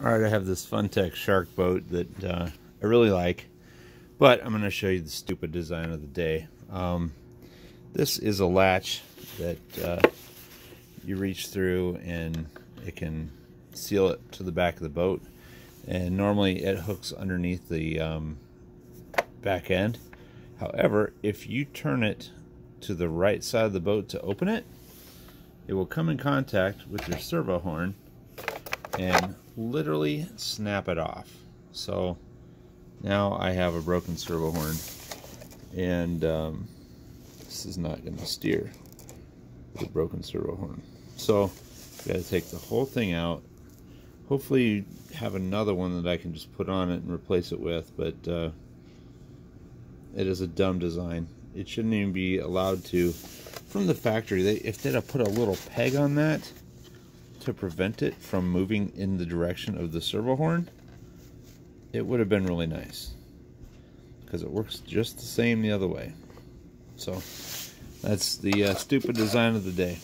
Alright, I have this Funtech shark boat that uh, I really like, but I'm going to show you the stupid design of the day. Um, this is a latch that uh, you reach through and it can seal it to the back of the boat. And normally it hooks underneath the um, back end. However, if you turn it to the right side of the boat to open it, it will come in contact with your servo horn and literally snap it off. So now I have a broken servo horn and um, this is not going to steer a broken servo horn. So got to take the whole thing out. Hopefully you have another one that I can just put on it and replace it with, but uh, it is a dumb design. It shouldn't even be allowed to. From the factory, they, if they'd have put a little peg on that, to prevent it from moving in the direction of the servo horn, it would have been really nice. Because it works just the same the other way. So, that's the uh, stupid design of the day.